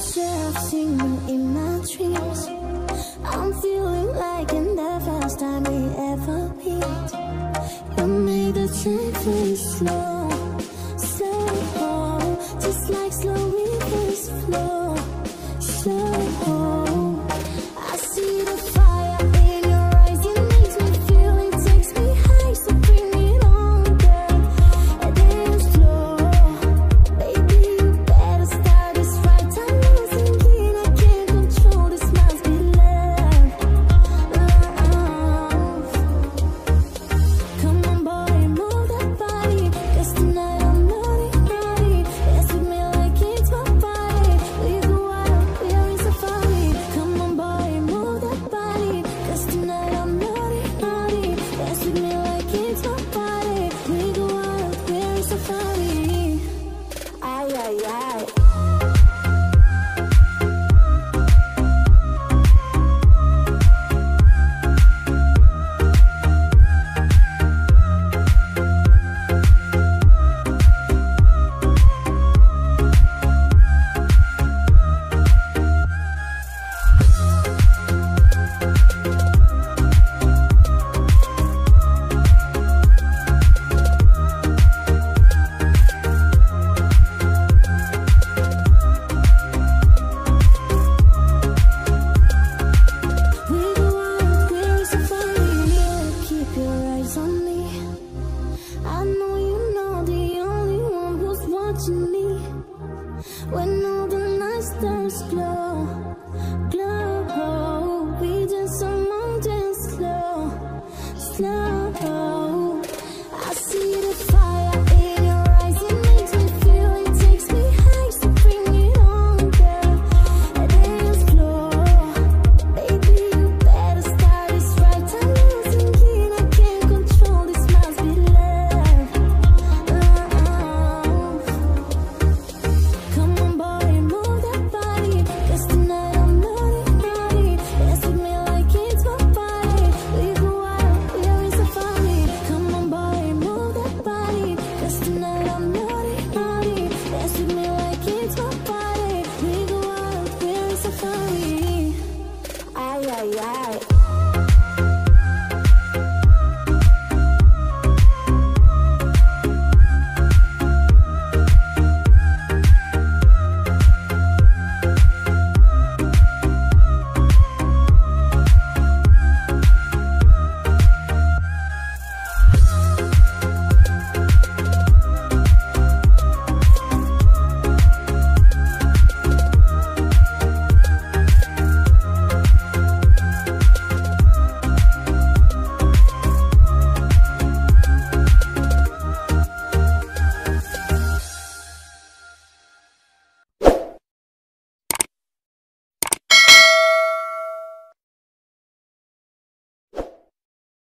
myself singing in my dreams. I'm feeling like in the first time we ever meet You made a change slow ay, ay, ay.